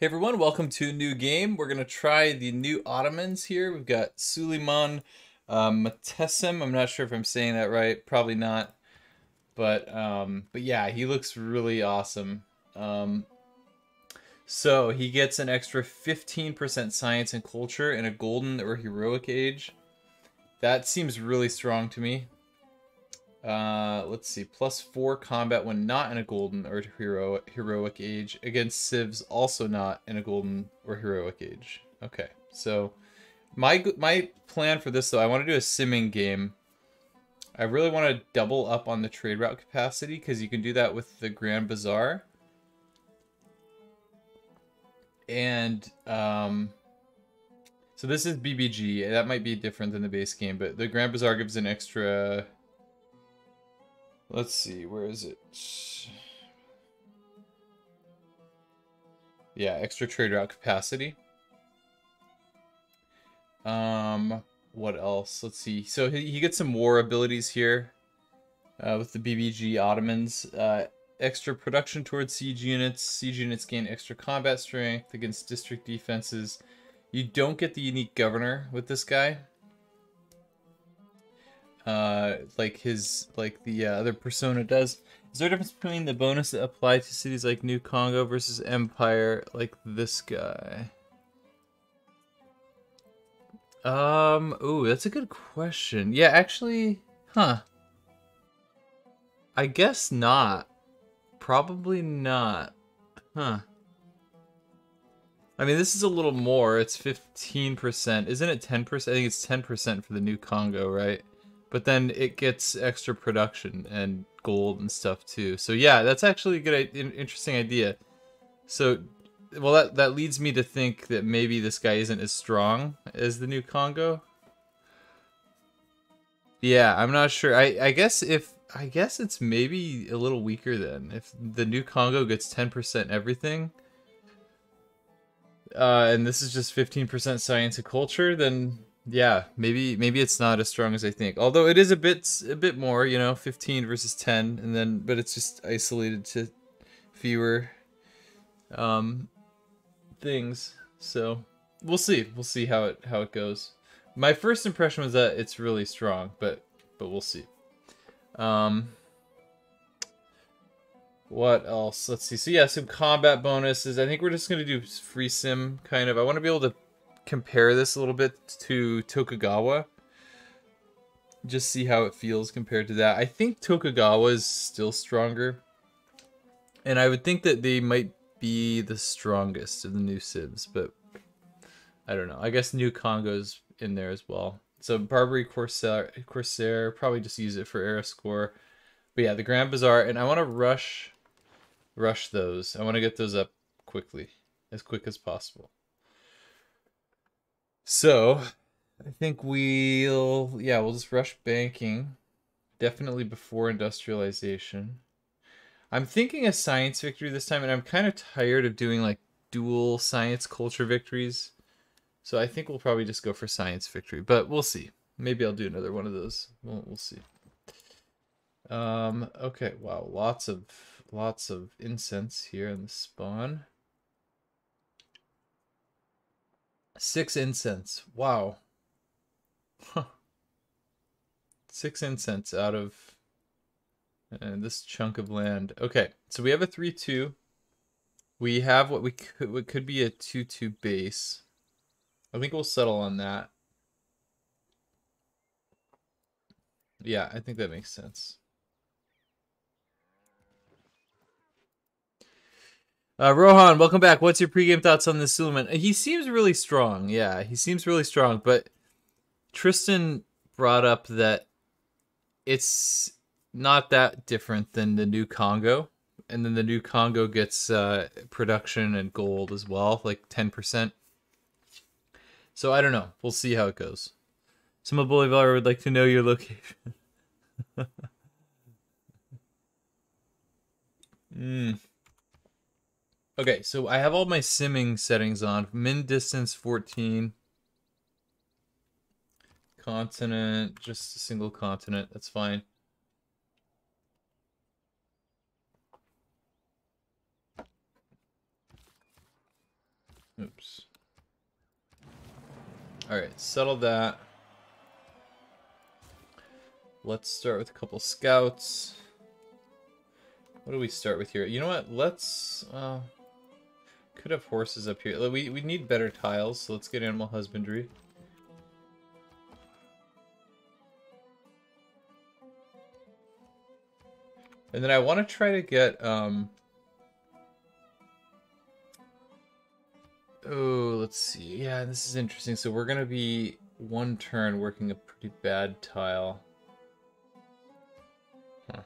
Hey everyone, welcome to a new game. We're gonna try the new Ottomans here. We've got Suleiman uh, Matessim. I'm not sure if I'm saying that right. Probably not. But um, but yeah, he looks really awesome. Um, so he gets an extra 15% science and culture in a golden or heroic age. That seems really strong to me. Uh, let's see, plus four combat when not in a golden or hero heroic age against civs also not in a golden or heroic age. Okay, so my my plan for this though, I want to do a simming game. I really want to double up on the trade route capacity because you can do that with the Grand Bazaar. And um, so this is BBG. That might be different than the base game, but the Grand Bazaar gives an extra Let's see, where is it? Yeah, extra trade route capacity. Um, what else? Let's see. So he, he gets some war abilities here uh, with the BBG Ottomans. Uh, extra production towards siege units. Siege units gain extra combat strength against district defenses. You don't get the unique governor with this guy uh, like his like the uh, other persona does. Is there a difference between the bonus that apply to cities like New Congo versus Empire, like this guy? Um, ooh, that's a good question. Yeah, actually, huh. I guess not. Probably not. Huh. I mean, this is a little more. It's 15%. Isn't it 10%? I think it's 10% for the new Congo, right? But then it gets extra production and gold and stuff too. So yeah, that's actually a good, interesting idea. So, well, that that leads me to think that maybe this guy isn't as strong as the new Congo. Yeah, I'm not sure. I I guess if I guess it's maybe a little weaker then. If the new Congo gets 10% everything, uh, and this is just 15% science and culture, then yeah, maybe maybe it's not as strong as I think. Although it is a bit a bit more, you know, 15 versus 10 and then but it's just isolated to fewer um things. So, we'll see. We'll see how it how it goes. My first impression was that it's really strong, but but we'll see. Um what else? Let's see. So yeah, some combat bonuses. I think we're just gonna do free sim kind of. I want to be able to compare this a little bit to Tokugawa. Just see how it feels compared to that. I think Tokugawa is still stronger. And I would think that they might be the strongest of the new Civs, but I don't know. I guess New Congo's in there as well. So Barbary Corsair, Corsair, probably just use it for era score. But yeah, the Grand Bazaar, and I want to rush, rush those. I want to get those up quickly, as quick as possible. So, I think we'll, yeah, we'll just rush banking. Definitely before industrialization. I'm thinking a science victory this time, and I'm kind of tired of doing like dual science culture victories. So I think we'll probably just go for science victory, but we'll see. Maybe I'll do another one of those. We'll, we'll see. Um, okay, wow, lots of lots of incense here in the spawn. Six incense. Wow. Huh. Six incense out of uh, this chunk of land. Okay, so we have a 3-2. We have what we could what could be a 2-2 base. I think we'll settle on that. Yeah, I think that makes sense. Uh, Rohan, welcome back. What's your pregame thoughts on this Suleiman? He seems really strong. Yeah, he seems really strong. But Tristan brought up that it's not that different than the new Congo. And then the new Congo gets uh, production and gold as well, like 10%. So I don't know. We'll see how it goes. Simon Bolivar would like to know your location. Hmm. Okay, so I have all my simming settings on. Min distance 14. Continent, just a single continent. That's fine. Oops. Alright, settle that. Let's start with a couple scouts. What do we start with here? You know what? Let's... Uh, could have horses up here. We, we need better tiles, so let's get animal husbandry. And then I want to try to get... Um, oh, let's see. Yeah, this is interesting. So we're going to be one turn working a pretty bad tile. Huh.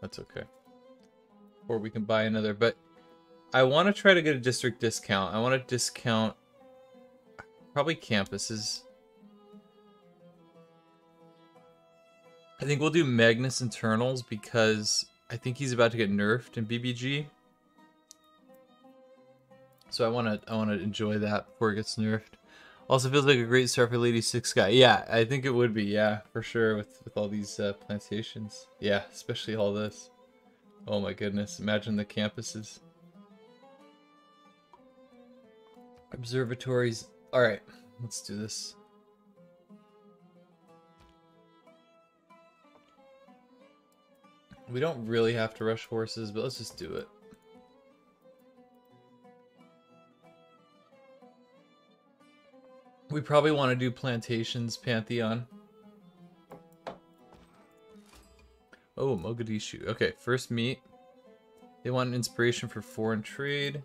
That's okay. Or we can buy another, but I want to try to get a district discount. I want to discount probably campuses. I think we'll do Magnus Internals because I think he's about to get nerfed in BBG. So I want to I want to enjoy that before it gets nerfed. Also feels like a great start for Lady Six Sky. Yeah, I think it would be. Yeah, for sure with with all these uh, plantations. Yeah, especially all this. Oh my goodness! Imagine the campuses. Observatories. Alright, let's do this. We don't really have to rush horses, but let's just do it. We probably want to do plantations, Pantheon. Oh, Mogadishu. Okay, first meet. They want an inspiration for foreign trade.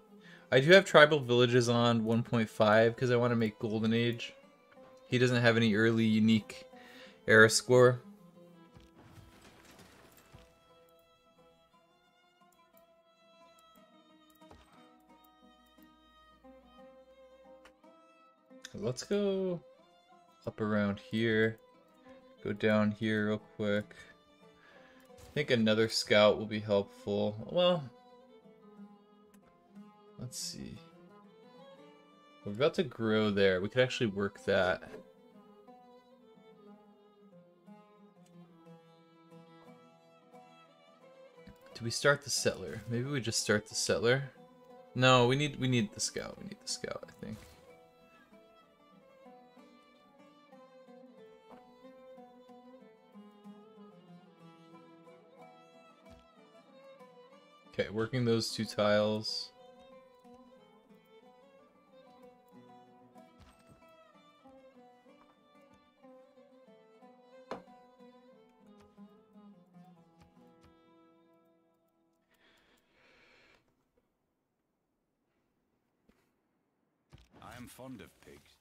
I do have tribal villages on 1.5 because I want to make Golden Age. He doesn't have any early unique era score. Let's go up around here. Go down here real quick. I think another scout will be helpful. Well, Let's see. We're about to grow there. We could actually work that. Do we start the settler? Maybe we just start the settler. No, we need we need the scout. We need the scout, I think. Okay, working those two tiles. Fond of pigs.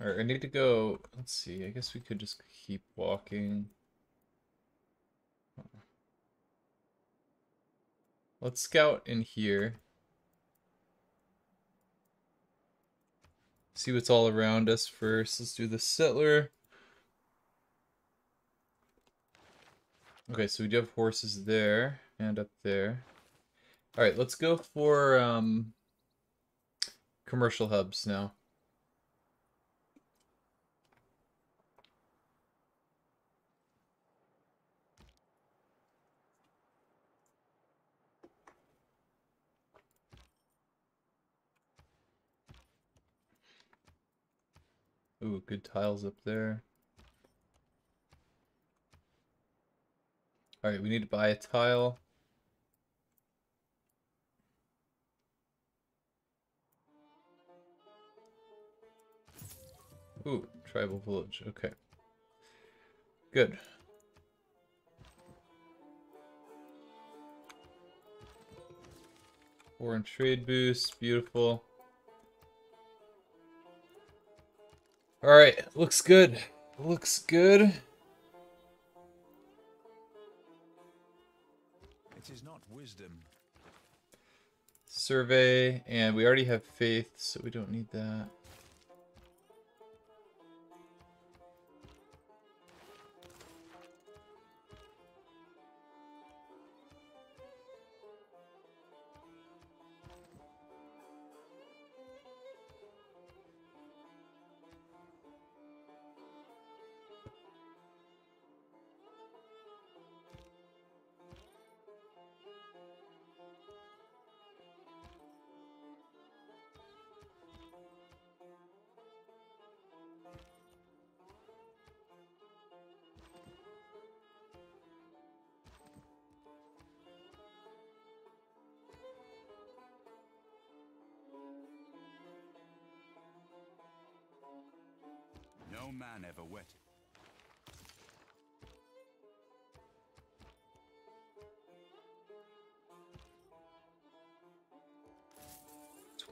Alright, I need to go... Let's see, I guess we could just keep walking. Let's scout in here. See what's all around us first. Let's do the settler. Okay, so we do have horses there and up there. All right, let's go for um, commercial hubs now. Ooh, good tiles up there. Alright, we need to buy a tile. Ooh, tribal village. Okay. Good. Foreign trade boost, beautiful. Alright, looks good. Looks good. It is not wisdom. Survey, and we already have faith, so we don't need that.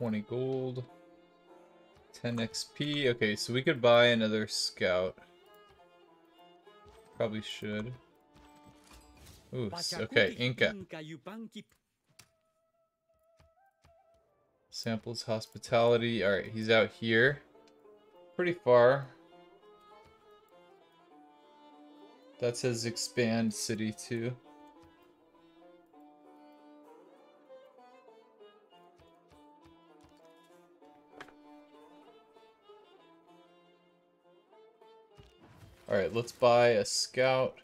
20 gold, 10 XP. Okay, so we could buy another scout. Probably should. Ooh, okay, Inca. Samples, hospitality. Alright, he's out here. Pretty far. That says expand city too. Alright, let's buy a scout.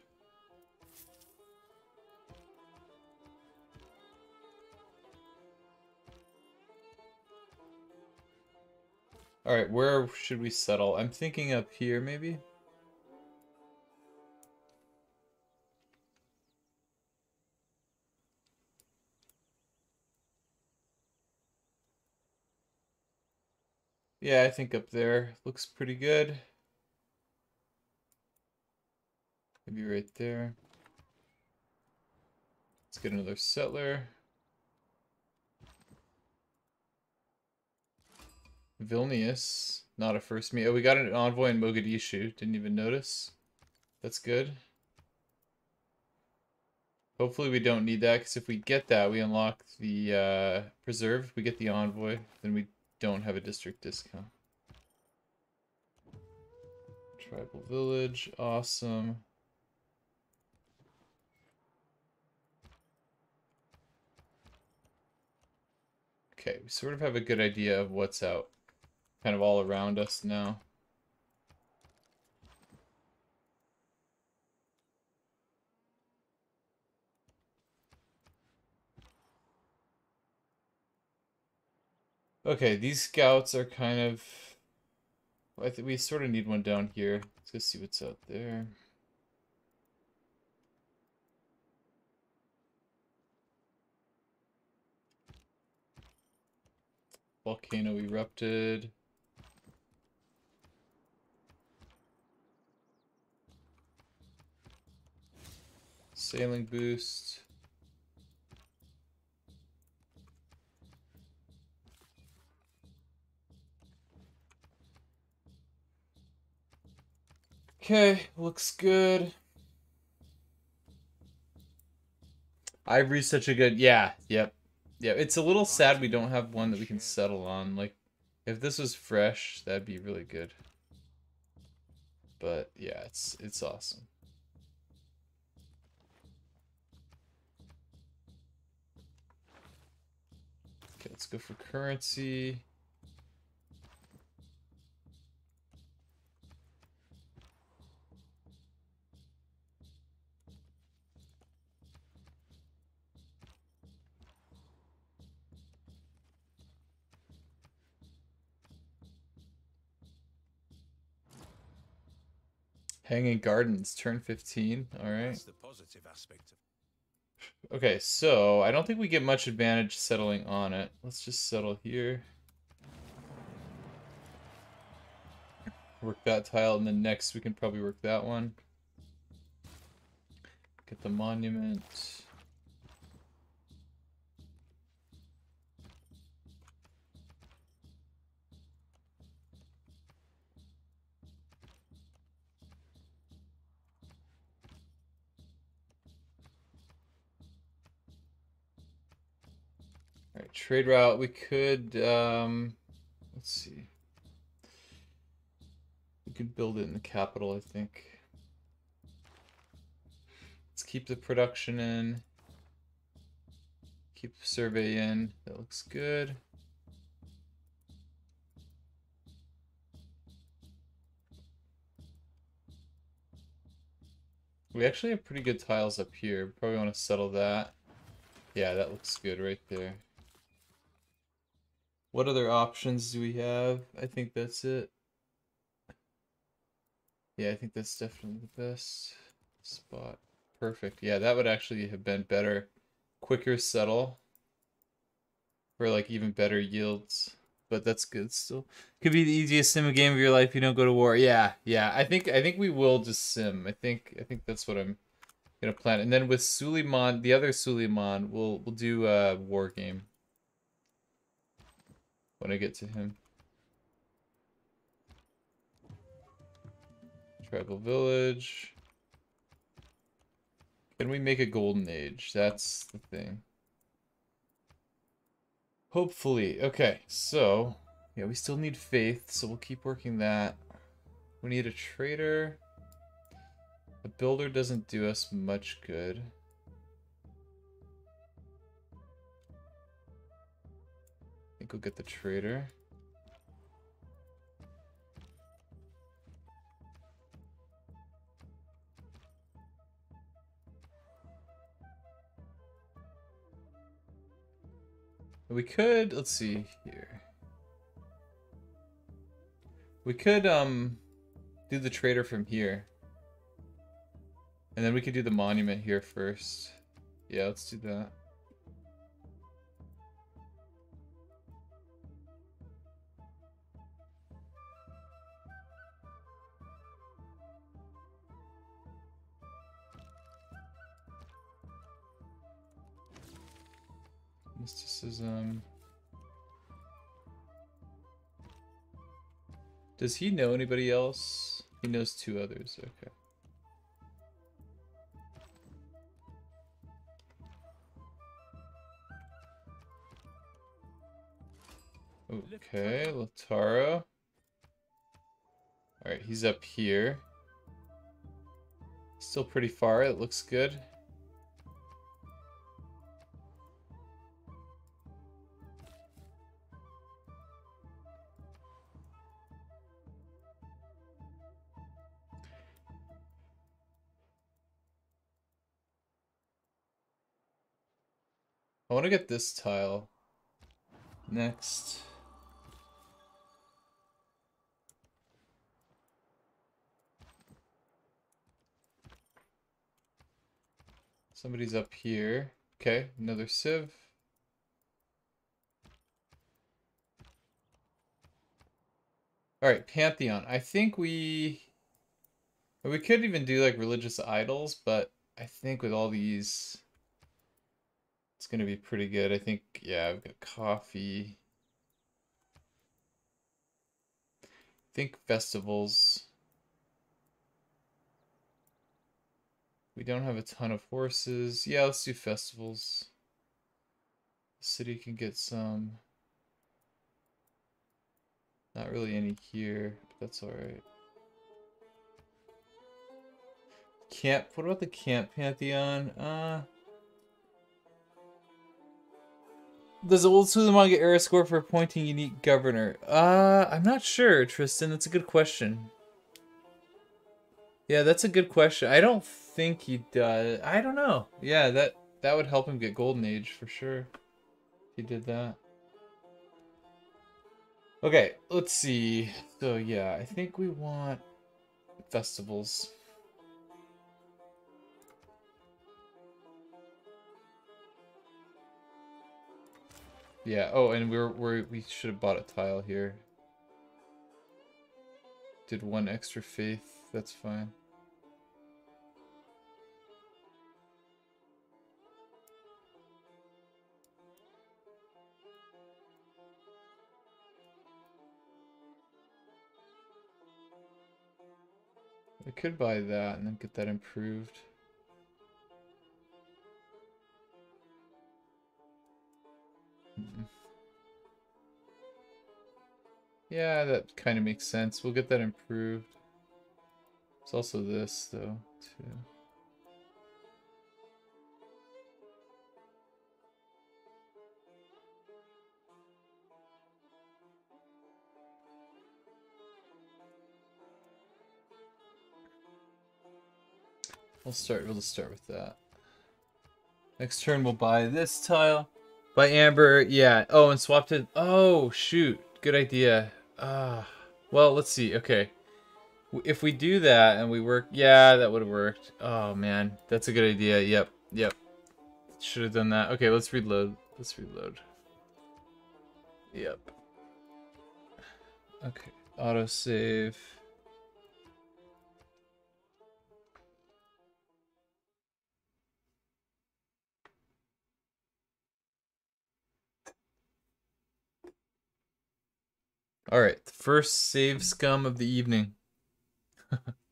Alright, where should we settle? I'm thinking up here, maybe? Yeah, I think up there looks pretty good. Maybe right there. Let's get another settler. Vilnius, not a first meet. Oh, we got an envoy in Mogadishu. Didn't even notice. That's good. Hopefully we don't need that, because if we get that, we unlock the uh, preserve. We get the envoy, then we don't have a district discount. Tribal village, awesome. Okay, we sort of have a good idea of what's out kind of all around us now. Okay, these scouts are kind of... I think we sort of need one down here. Let's go see what's out there. Volcano erupted. Sailing boost. Okay, looks good. Ivory's such a good, yeah, yep. Yeah, it's a little sad we don't have one that we can settle on. Like, if this was fresh, that'd be really good. But yeah, it's it's awesome. Okay, let's go for currency. Hanging Gardens, turn 15. Alright. That's the positive aspect Okay, so I don't think we get much advantage settling on it. Let's just settle here. Work that tile, and then next we can probably work that one. Get the monument. Alright, trade route. We could, um, let's see. We could build it in the capital, I think. Let's keep the production in. Keep the survey in. That looks good. We actually have pretty good tiles up here. Probably want to settle that. Yeah, that looks good right there. What other options do we have? I think that's it. Yeah, I think that's definitely the best spot. Perfect. Yeah, that would actually have been better. Quicker settle. For like even better yields. but that's good still. Could be the easiest sim game of your life. You don't go to war. Yeah, yeah. I think I think we will just sim. I think I think that's what I'm gonna plan. And then with Suleiman, the other Suleiman, we'll we'll do a war game when I get to him. Tribal village. Can we make a golden age? That's the thing. Hopefully. Okay, so yeah, we still need faith, so we'll keep working that. We need a trader. A builder doesn't do us much good. Think we'll get the trader. We could, let's see here. We could um do the trader from here. And then we could do the monument here first. Yeah, let's do that. Mysticism. Does he know anybody else? He knows two others, okay. Okay, Lautaro. Alright, he's up here. Still pretty far, it looks good. Want to get this tile next. Somebody's up here. Okay, another civ. Alright, Pantheon. I think we... We could even do like religious idols, but I think with all these it's going to be pretty good. I think, yeah, I've got coffee. I think festivals. We don't have a ton of horses. Yeah, let's do festivals. The city can get some. Not really any here, but that's alright. Camp, what about the camp pantheon? Uh, Does old get era score for appointing unique governor? Uh, I'm not sure, Tristan. That's a good question. Yeah, that's a good question. I don't think he does. I don't know. Yeah, that that would help him get golden age for sure. He did that. Okay, let's see. So yeah, I think we want festivals. Yeah. Oh, and we're we're we should have bought a tile here. Did one extra faith. That's fine. I could buy that and then get that improved. Yeah, that kind of makes sense. We'll get that improved. It's also this, though, too. We'll start, we'll start with that. Next turn we'll buy this tile. By Amber, yeah. Oh, and swapped it. Oh, shoot. Good idea. Uh, well, let's see. Okay. If we do that and we work... Yeah, that would have worked. Oh, man. That's a good idea. Yep. Yep. Should have done that. Okay, let's reload. Let's reload. Yep. Okay, autosave. All right, first save scum of the evening.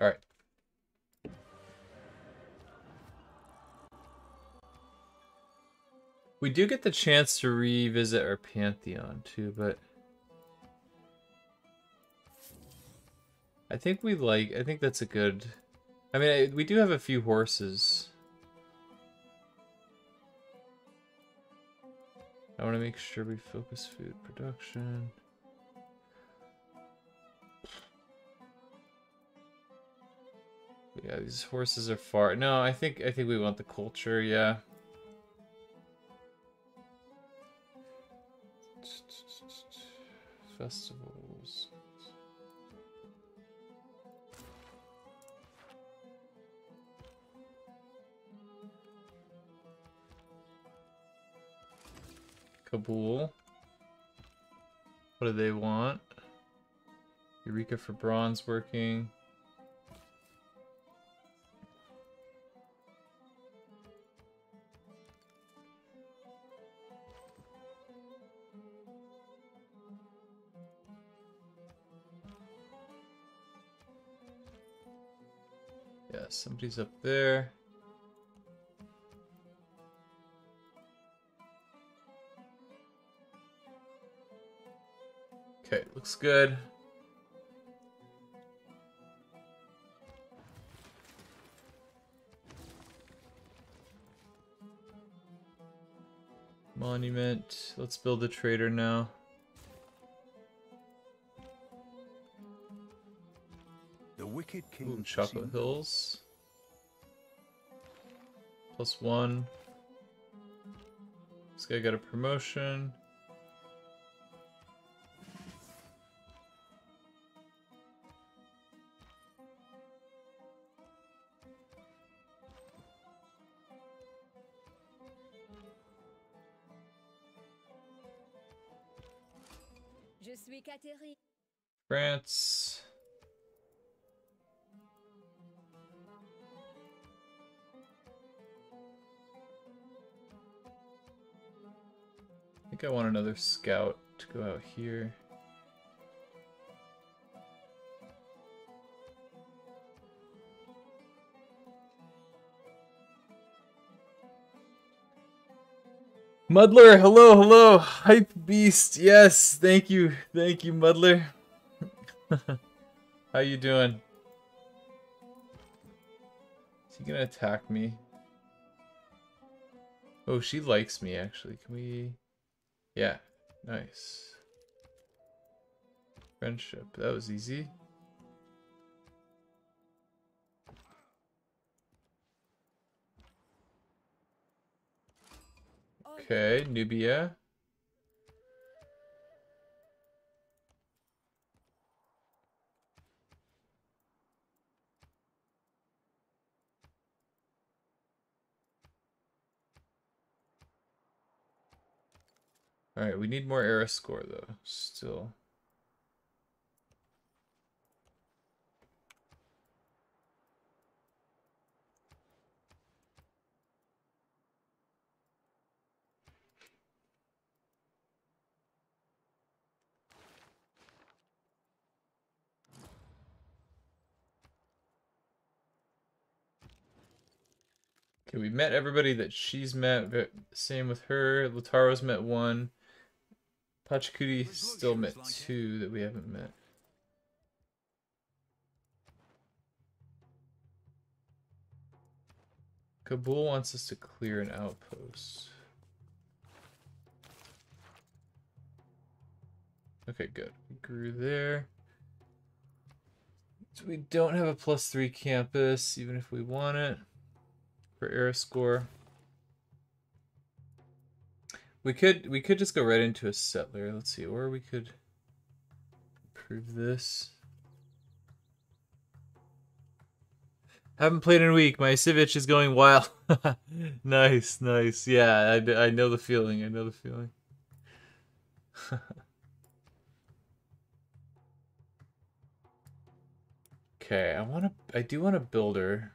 All right. We do get the chance to revisit our Pantheon too, but I think we like, I think that's a good, I mean, we do have a few horses. I want to make sure we focus food production. Yeah, these horses are far. No, I think I think we want the culture. Yeah. Festivals. Kabul. What do they want? Eureka for bronze working. Somebody's up there. Okay, looks good. Monument. Let's build a trader now. The wicked king. Ooh, Chocolate Hills. Plus one. This guy got a promotion. Je suis Catherine. France. Think I want another scout to go out here. Muddler, hello, hello, hype beast. Yes, thank you, thank you, Muddler. How you doing? Is he gonna attack me? Oh, she likes me actually. Can we? Yeah, nice. Friendship. That was easy. Okay, Nubia. Alright, we need more era score though, still. Okay, we met everybody that she's met, but same with her. Lautaro's met one. Pachacuti still met two that we haven't met. Kabul wants us to clear an outpost. Okay, good. We grew there. So we don't have a plus three campus, even if we want it for era score. We could we could just go right into a settler. Let's see, or we could improve this. Haven't played in a week. My Civic is going wild. nice, nice. Yeah, I, I know the feeling. I know the feeling. okay, I want to. I do want a builder.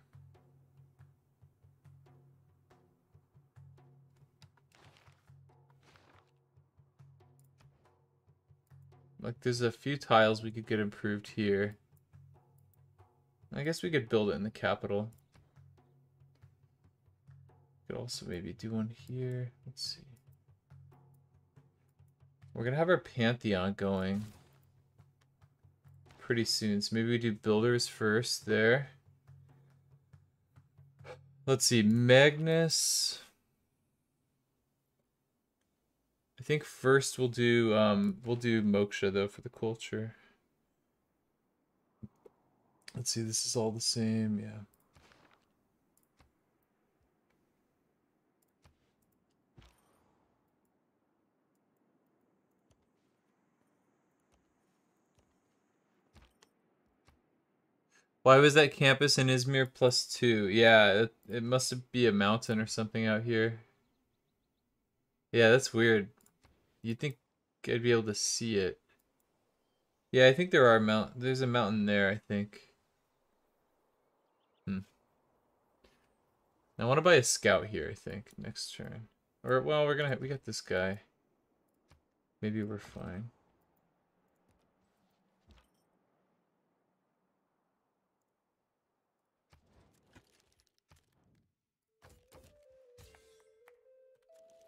Like, there's a few tiles we could get improved here. I guess we could build it in the capital. Could also maybe do one here. Let's see. We're gonna have our Pantheon going pretty soon, so maybe we do builders first there. Let's see, Magnus. I think first we'll do um we'll do Moksha though for the culture. Let's see, this is all the same, yeah. Why was that campus in Izmir plus two? Yeah, it, it must be a mountain or something out here. Yeah, that's weird. You'd think I'd be able to see it. Yeah, I think there are mount. There's a mountain there. I think. Hmm. I want to buy a scout here. I think next turn. Or well, we're gonna we got this guy. Maybe we're fine.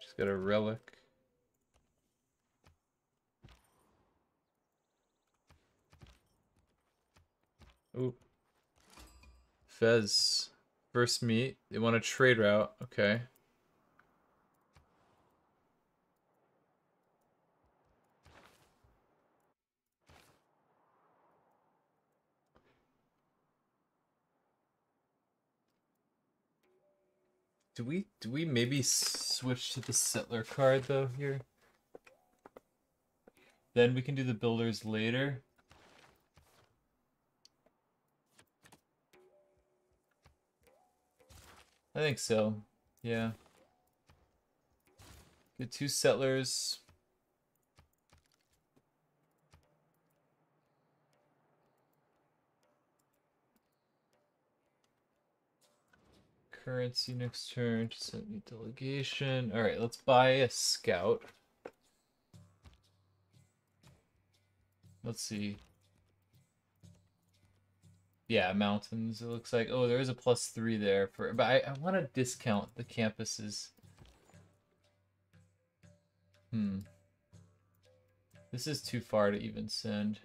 Just got a relic. Ooh. Fez. First meet. They want a trade route. Okay. Do we do we maybe switch to the settler card though here? Then we can do the builders later. I think so. Yeah. Get two settlers. Currency next turn. To send me delegation. All right, let's buy a scout. Let's see. Yeah, mountains. It looks like. Oh, there is a plus three there for. But I, I want to discount the campuses. Hmm. This is too far to even send.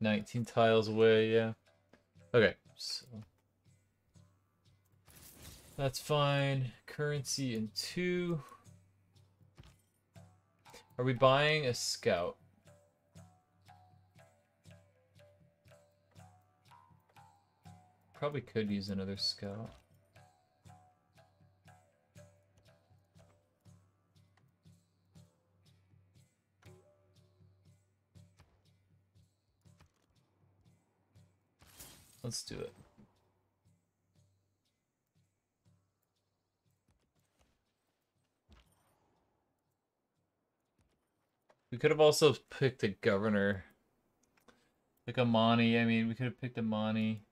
Nineteen tiles away. Yeah. Okay. So. That's fine. Currency in two. Are we buying a scout? Probably could use another scout. Let's do it. We could have also picked a governor. Like Amani. I mean, we could have picked Amani.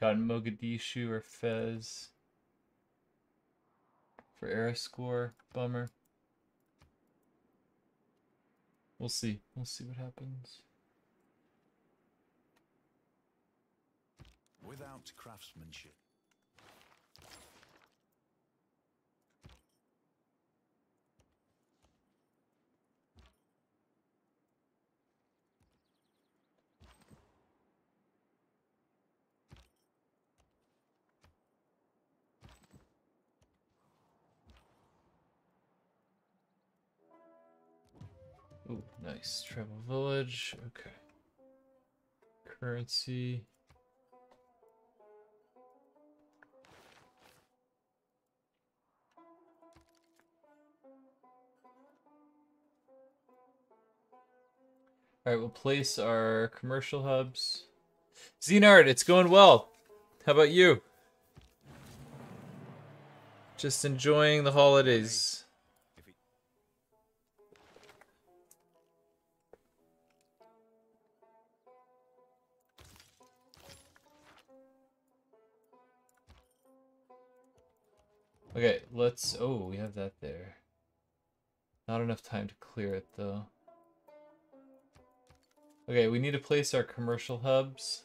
Got Mogadishu or Fez for era score. Bummer. We'll see. We'll see what happens. Without craftsmanship, nice. Tribal village. Okay. Currency. All right, we'll place our commercial hubs. Xenard, it's going well. How about you? Just enjoying the holidays. Okay, let's. Oh, we have that there. Not enough time to clear it though. Okay, we need to place our commercial hubs.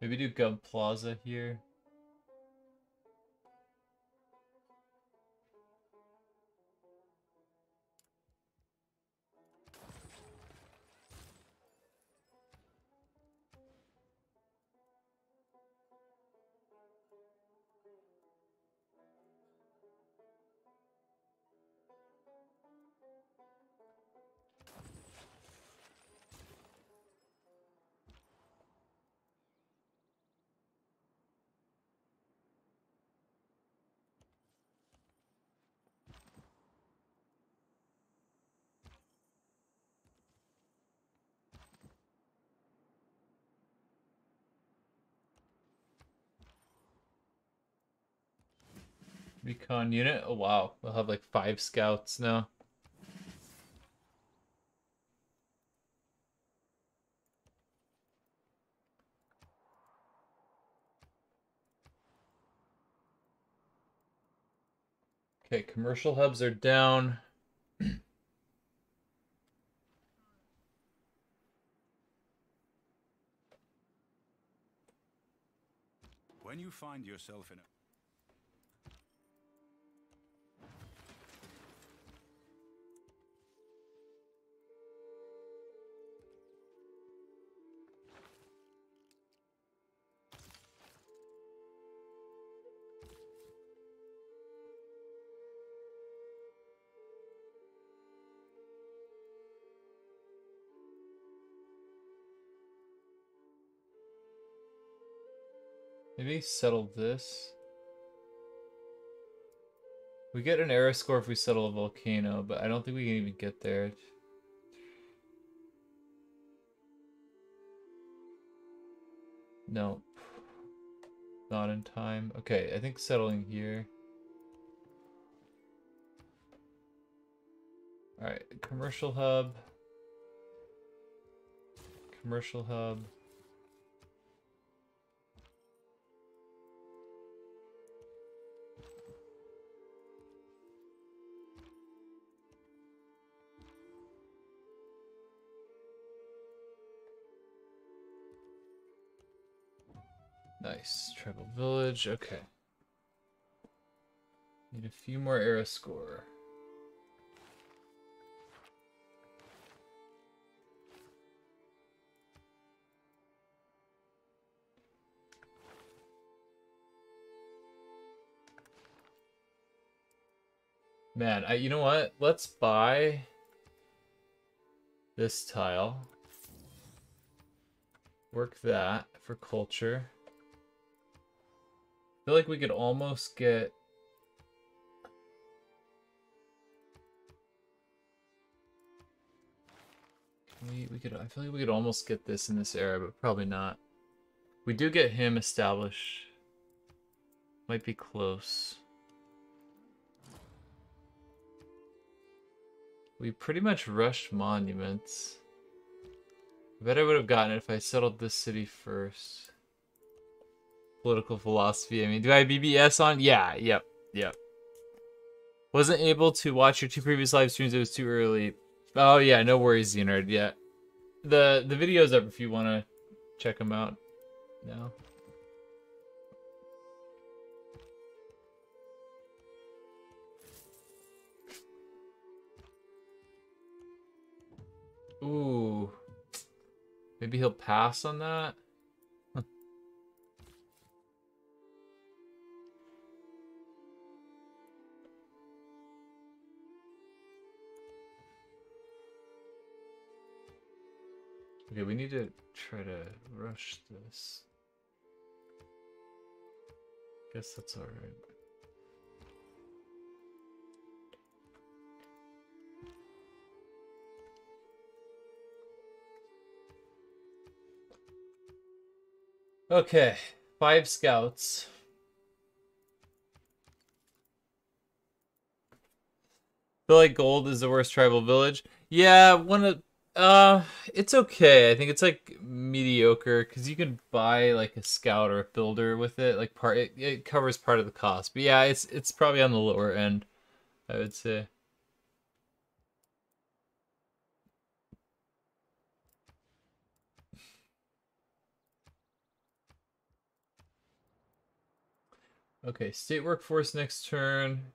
Maybe do Gum Plaza here. Recon unit. Oh wow, we'll have like five scouts now. Okay, commercial hubs are down. When you find yourself in a Maybe settle this. We get an era score if we settle a volcano, but I don't think we can even get there. Nope. Not in time. Okay, I think settling here. Alright, commercial hub. Commercial hub. Nice. Tribal village. Okay. Need a few more era score. Man, I, you know what? Let's buy this tile. Work that for culture. I feel like we could almost get we we could I feel like we could almost get this in this era, but probably not. We do get him established. Might be close. We pretty much rushed monuments. I bet I would have gotten it if I settled this city first. Political philosophy. I mean, do I have BBS on? Yeah, yep, yep. Wasn't able to watch your two previous live streams. It was too early. Oh yeah, no worries, Xenard. Yeah, the the video's up if you want to check them out. now. Ooh. Maybe he'll pass on that. Okay, we need to try to rush this. Guess that's alright. Okay, five scouts. Feel like gold is the worst tribal village. Yeah, one of uh, it's okay. I think it's like mediocre because you can buy like a scout or a builder with it. Like part, it, it covers part of the cost. But yeah, it's it's probably on the lower end, I would say. Okay, state workforce next turn.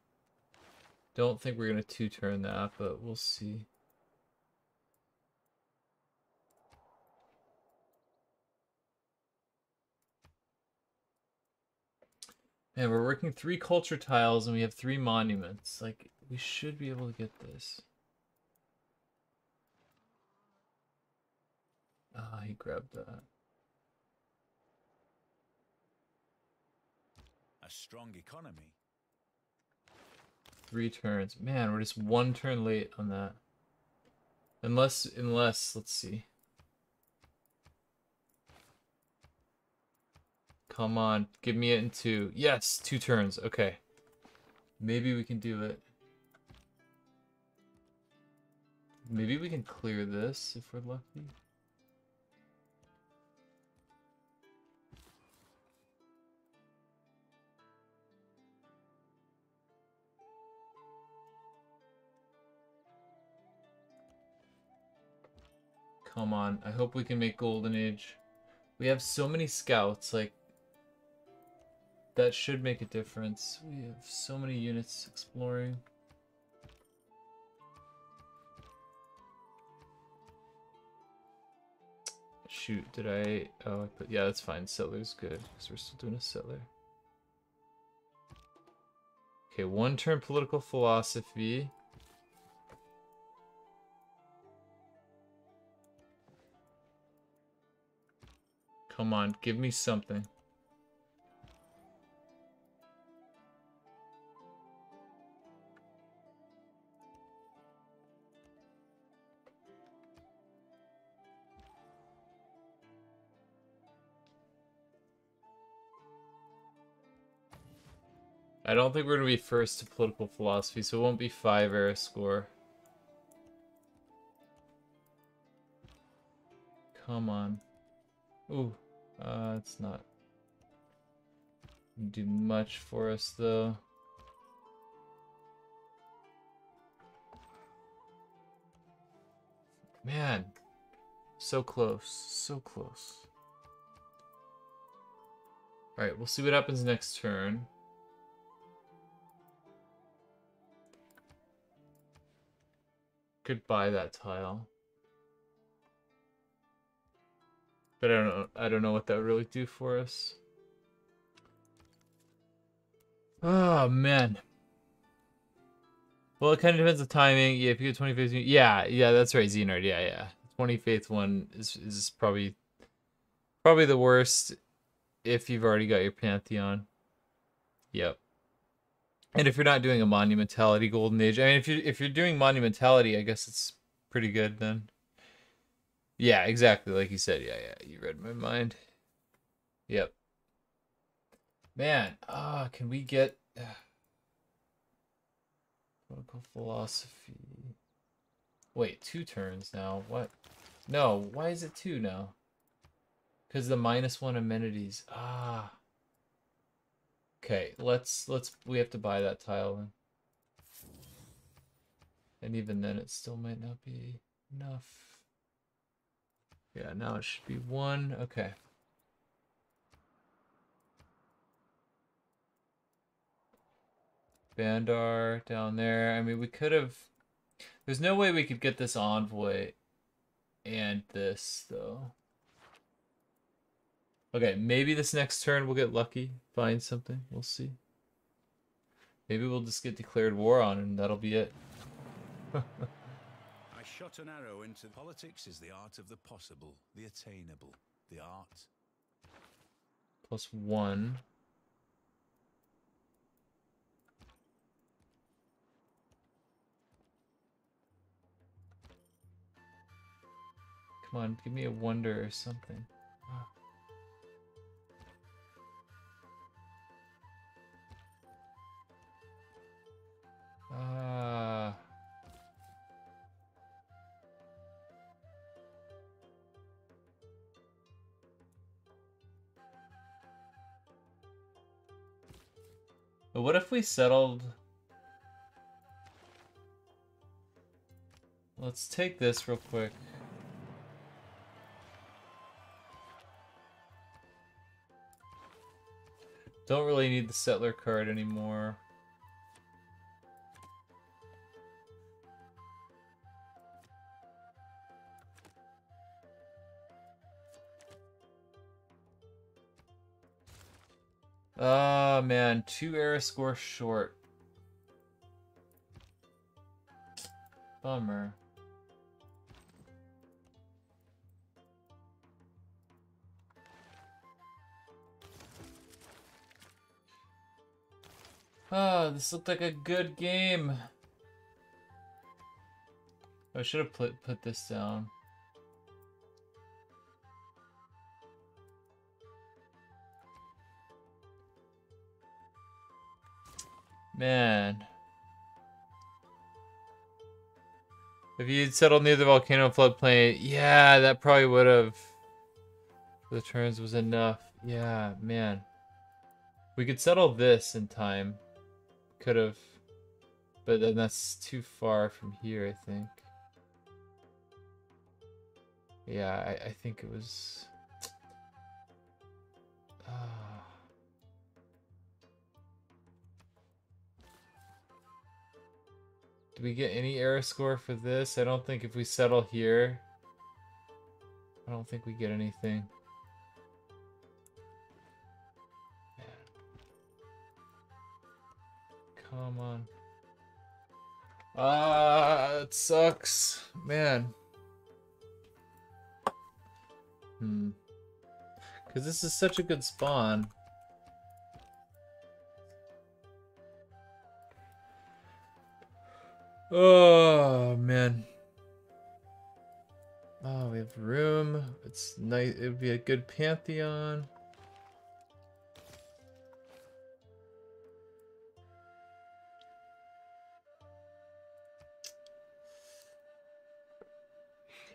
Don't think we're gonna two turn that, but we'll see. Man, we're working three culture tiles and we have three monuments. Like, we should be able to get this. Ah, he grabbed that. A strong economy. Three turns. Man, we're just one turn late on that. Unless, unless, let's see. Come on, give me it in two. Yes, two turns. Okay. Maybe we can do it. Maybe we can clear this if we're lucky. Come on. I hope we can make Golden Age. We have so many scouts, like... That should make a difference. We have so many units exploring. Shoot, did I... Oh, I put... Yeah, that's fine. Settler's good, because we're still doing a settler. Okay, one turn political philosophy. Come on, give me something. I don't think we're going to be first to political philosophy, so it won't be 5 era score. Come on. Ooh, uh, it's not do much for us though. Man, so close, so close. Alright, we'll see what happens next turn. Could buy that tile. But I don't know I don't know what that really do for us. Oh man. Well, it kind of depends on timing. Yeah, if you get 2015, yeah, yeah, that's right, Xenard. Yeah, yeah. 25th one is is probably probably the worst if you've already got your Pantheon. Yep. And if you're not doing a monumentality golden age, I mean, if you if you're doing monumentality, I guess it's pretty good then. Yeah, exactly. Like you said. Yeah, yeah. You read my mind. Yep. Man, ah, uh, can we get uh, political philosophy? Wait, two turns now. What? No, why is it two now? Because the minus one amenities. Ah. Okay, let's let's we have to buy that tile then. And even then it still might not be enough. Yeah, now it should be one. Okay. Bandar down there. I mean, we could have. There's no way we could get this envoy and this, though. Okay, maybe this next turn we'll get lucky, find something. We'll see. Maybe we'll just get declared war on and that'll be it. I shot an arrow into politics is the art of the possible, the attainable, the art. Plus one. Come on, give me a wonder or something. Ah. But what if we settled... Let's take this real quick. Don't really need the settler card anymore. Oh, man. Two era score short. Bummer. Oh, this looked like a good game. I should have put put this down. Man. If you'd settled near the volcano floodplain, yeah, that probably would have. The turns was enough. Yeah, man. We could settle this in time. Could have. But then that's too far from here, I think. Yeah, I, I think it was... Uh... Do we get any era score for this? I don't think if we settle here... I don't think we get anything. Come on. Ah, it sucks. Man. Hmm. Because this is such a good spawn. Oh, man. Oh, we have room. It's nice. It would be a good Pantheon.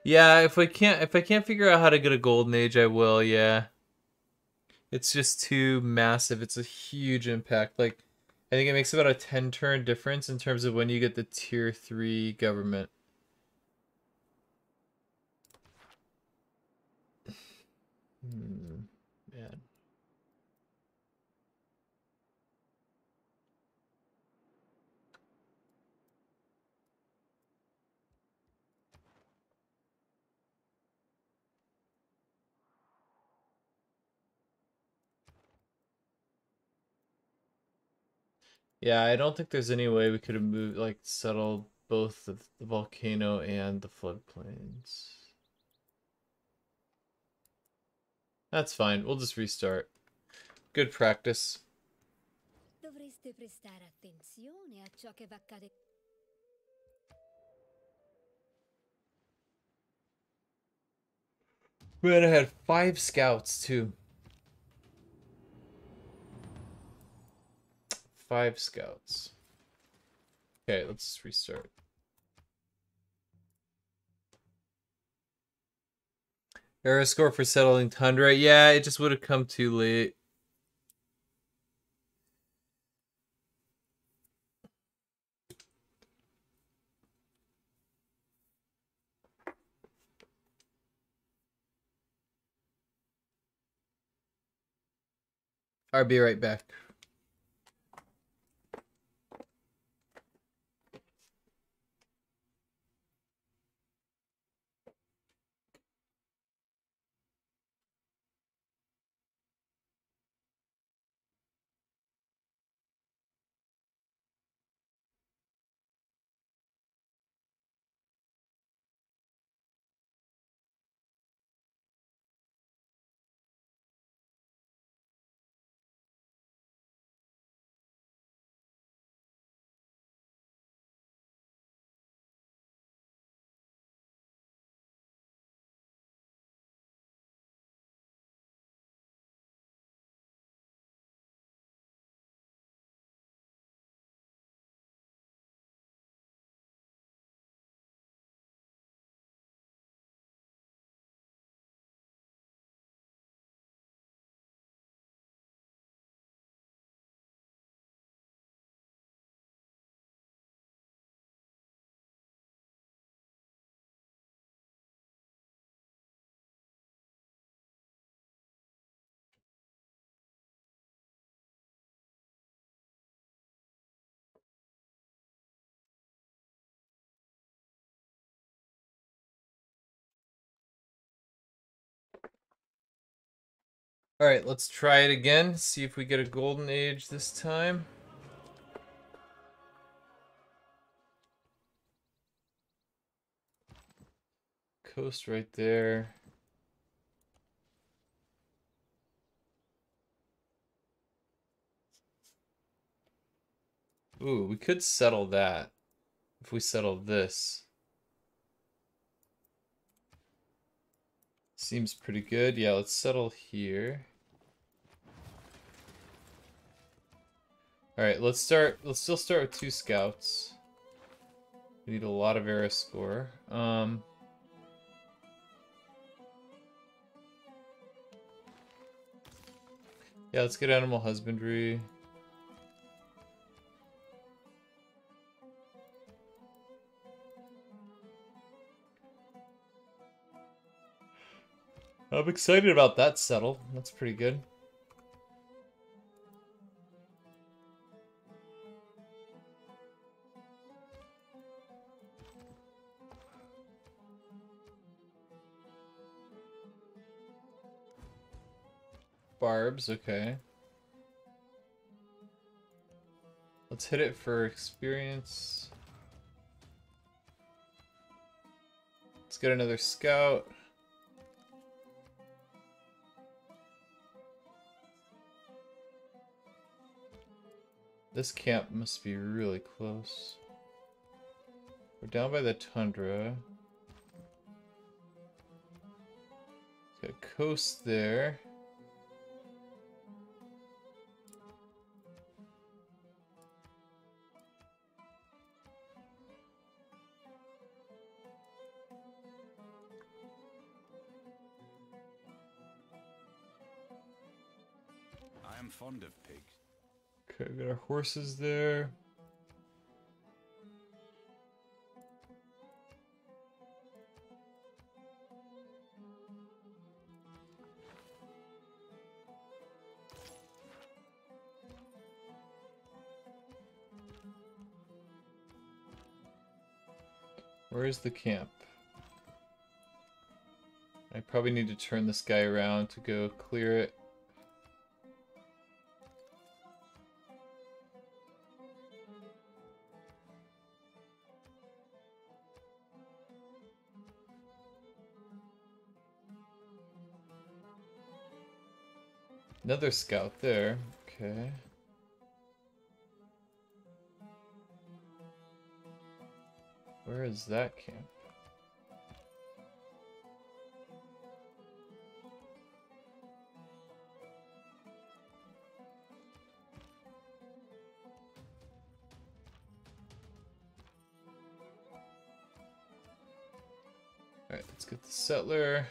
Yeah, if I can't if I can't figure out how to get a golden age, I will, yeah. It's just too massive. It's a huge impact. Like I think it makes about a 10 turn difference in terms of when you get the tier 3 government. Hmm, man. Yeah, I don't think there's any way we could have moved, like, settled both the, the volcano and the floodplains. That's fine. We'll just restart. Good practice. Dovreste prestare attenzione a ciò che va. Man, I had five scouts too. Five scouts. Okay, let's restart. Era score for settling Tundra. Yeah, it just would have come too late. I'll be right back. All right, let's try it again. See if we get a golden age this time. Coast right there. Ooh, we could settle that if we settle this. Seems pretty good. Yeah, let's settle here. Alright, let's start, let's still start with two scouts. We need a lot of era score. Um, yeah, let's get animal husbandry. I'm excited about that settle. That's pretty good. Barbs, okay. Let's hit it for experience. Let's get another scout. This camp must be really close. We're down by the tundra. Got a coast there. Fond of pigs. Okay, got our horses there. Where is the camp? I probably need to turn this guy around to go clear it. Another scout there. Okay. Where is that camp? Alright, let's get the settler.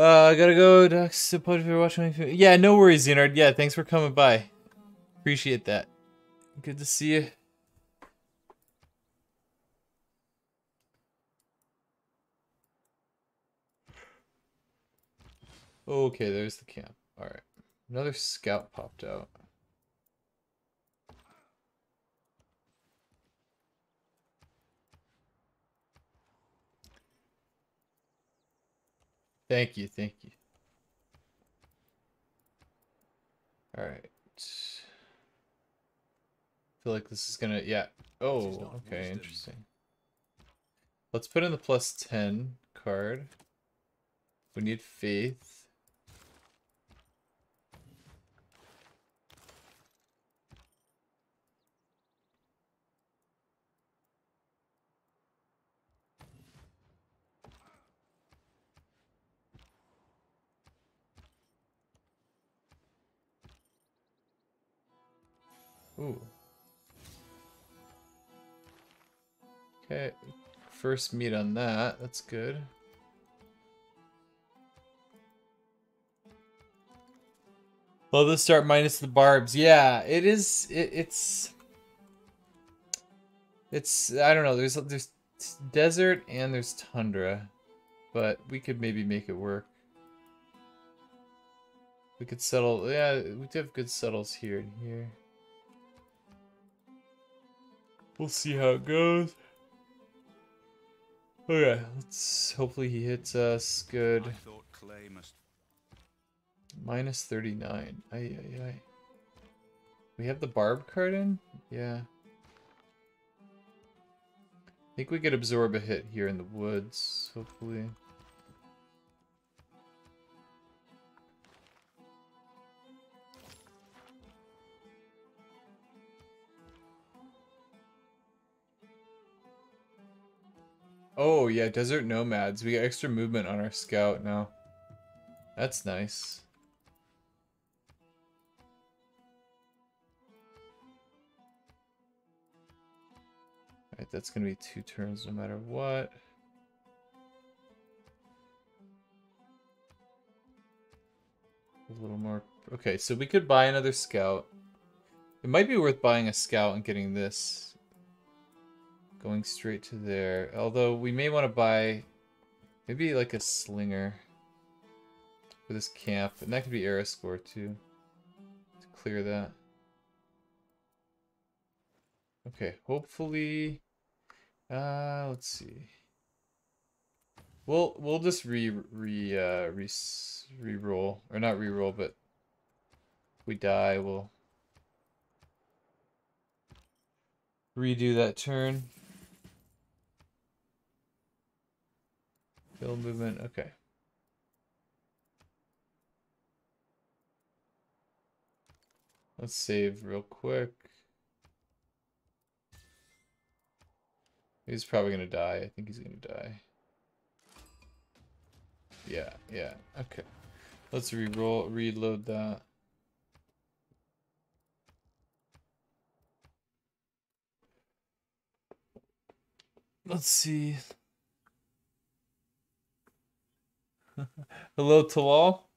Uh, I gotta go. Ducks, apologies for watching my film. Yeah, no worries, Xenard. Yeah, thanks for coming by. Appreciate that. Good to see you. Okay, there's the camp. Alright. Another scout popped out. Thank you, thank you. Alright. feel like this is gonna, yeah. Oh, okay, interesting. Let's put in the plus 10 card. We need faith. Okay, first meet on that. That's good. Love the start minus the barbs. Yeah, it is. It, it's. It's. I don't know. There's there's desert and there's tundra, but we could maybe make it work. We could settle. Yeah, we do have good settles here and here. We'll see how it goes. Oh, okay, let's hopefully he hits us good. I thought clay must Minus 39. Ay, ay, ay. We have the barb card in? Yeah. I think we could absorb a hit here in the woods, hopefully. Oh, yeah, Desert Nomads. We got extra movement on our scout now. That's nice. Alright, that's gonna be two turns no matter what. A little more... Okay, so we could buy another scout. It might be worth buying a scout and getting this. Going straight to there. Although, we may want to buy... Maybe like a slinger. For this camp. And that could be era score too. To clear that. Okay, hopefully... Uh, let's see. We'll we'll just re re uh re re-roll or not re-roll, but if we die, we'll redo that turn. Kill movement. Okay. Let's save real quick. He's probably gonna die. I think he's gonna die. Yeah, yeah, okay. Let's re-roll, reload that. Let's see. Hello, Talal.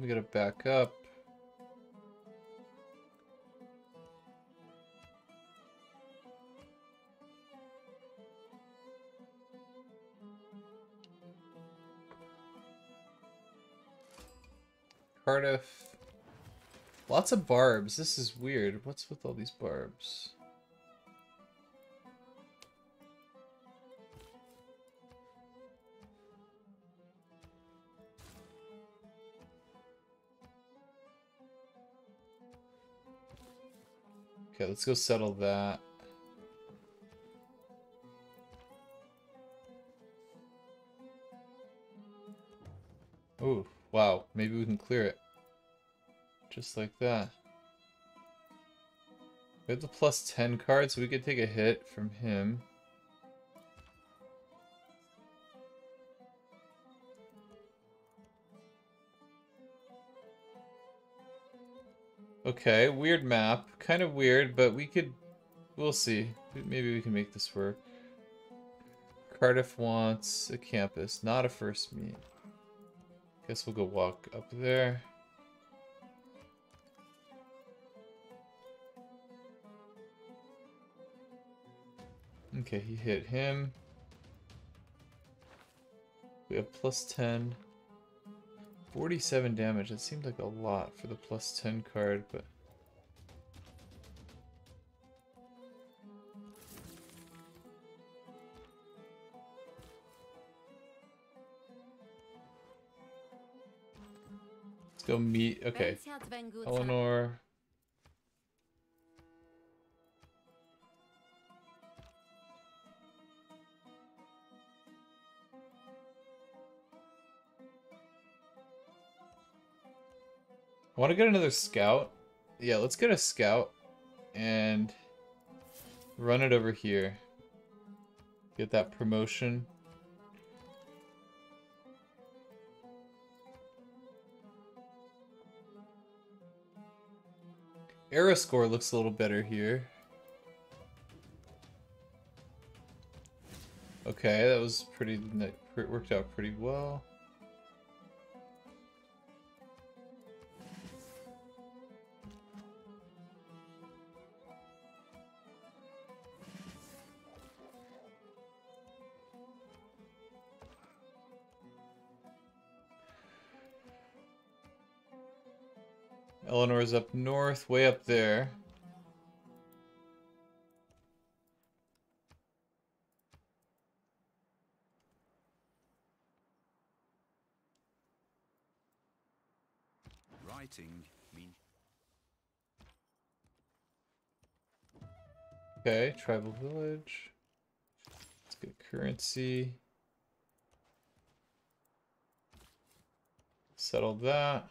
We gotta back up. Cardiff. Lots of barbs. This is weird. What's with all these barbs? Okay, let's go settle that. Oh, wow. Maybe we can clear it. Just like that. We have the plus 10 card, so we could take a hit from him. Okay, weird map. Kind of weird, but we could... We'll see. Maybe we can make this work. Cardiff wants a campus, not a first meet. Guess we'll go walk up there. Okay, he hit him. We have plus 10. 47 damage. That seemed like a lot for the plus 10 card, but... Let's go meet... Okay. Eleanor. I want to get another scout. Yeah, let's get a scout and run it over here. Get that promotion. Era score looks a little better here. Okay, that was pretty, that worked out pretty well. Eleanor's up north, way up there. Writing mean Okay, tribal village. Let's get currency. Settle that.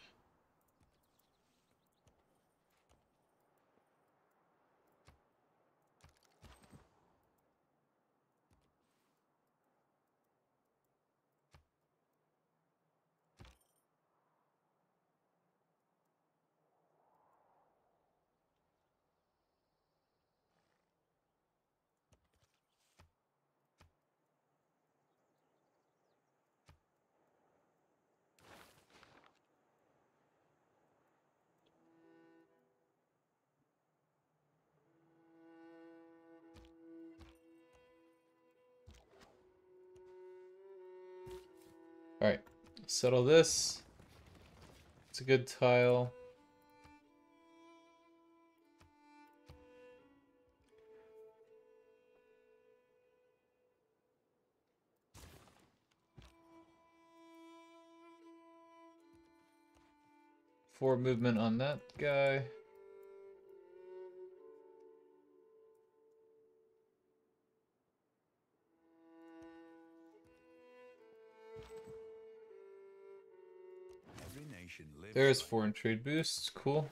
Settle this. It's a good tile. Four movement on that guy. There's foreign trade boosts, cool.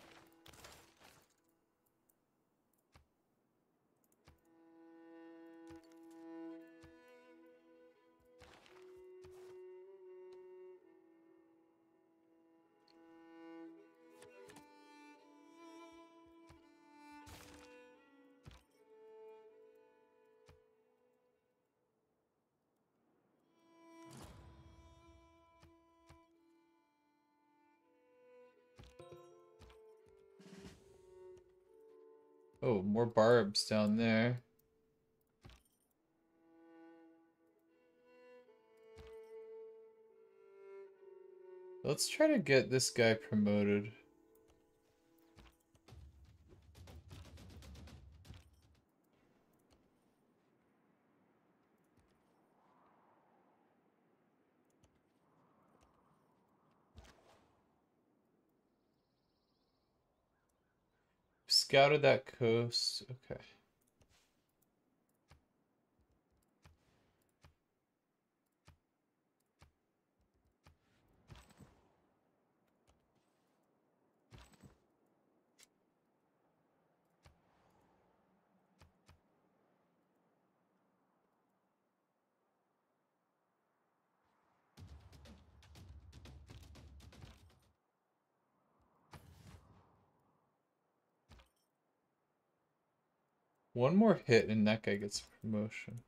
Down there. Let's try to get this guy promoted. Scouted that coast. Okay. One more hit and that guy gets promotion.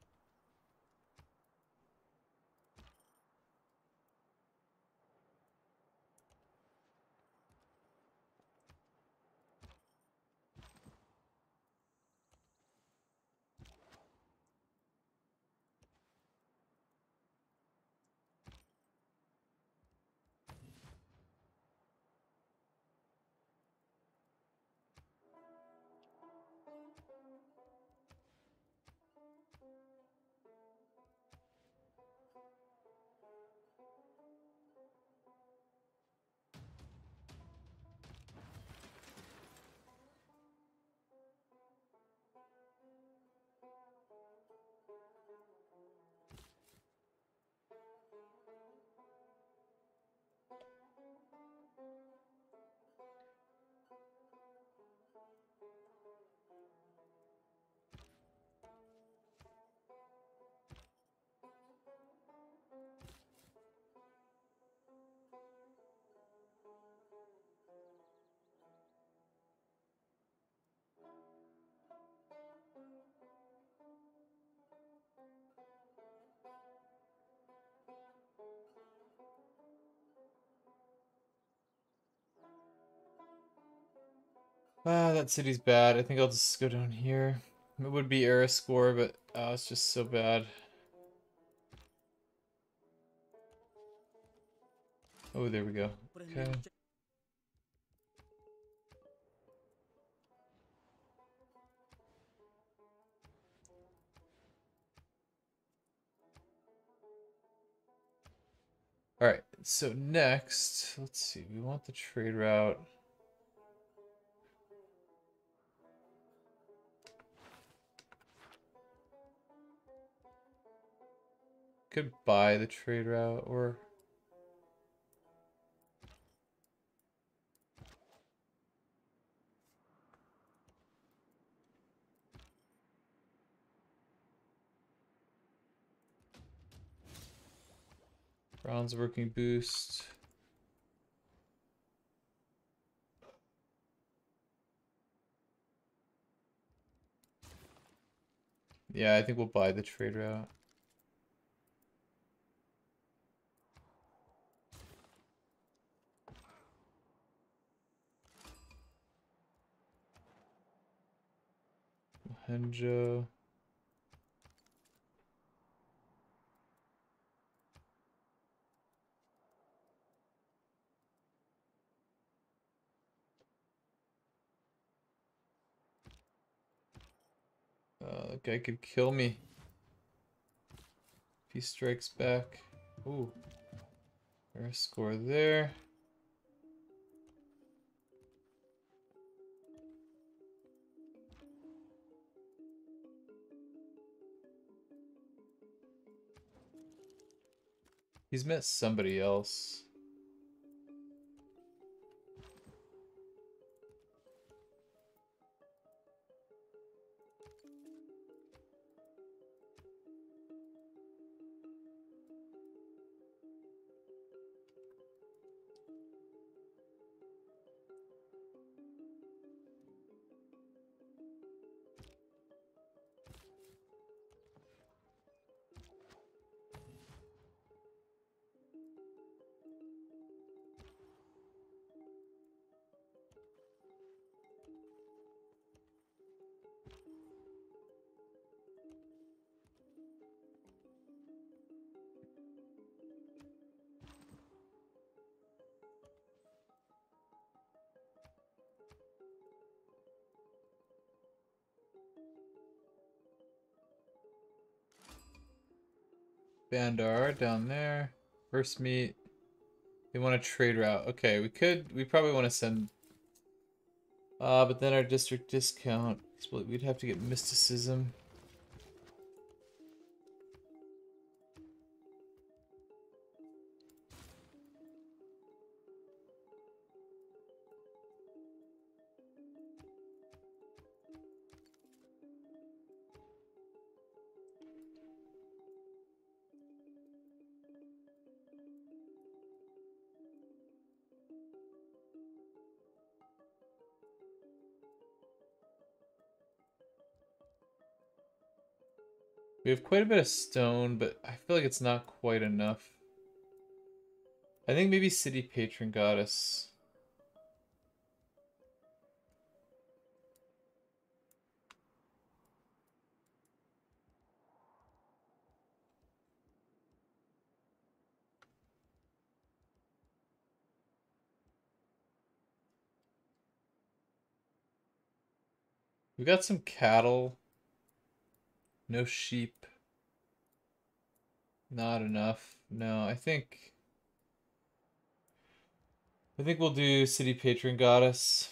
Ah, that city's bad. I think I'll just go down here. It would be era score, but oh, it's just so bad. Oh, there we go. Okay. Alright, so next, let's see, we want the trade route. Could buy the trade route or Bronze working boost. Yeah, I think we'll buy the trade route. Henjo. Uh, that guy could kill me. If he strikes back. Ooh. There's a score there. He's met somebody else. Bandar down there. First meet. They want a trade route. Okay, we could. We probably want to send. Uh, but then our district discount. We'd have to get mysticism. We have quite a bit of stone, but I feel like it's not quite enough. I think maybe City Patron Goddess. We got some cattle. No sheep. Not enough. No, I think... I think we'll do City Patron Goddess.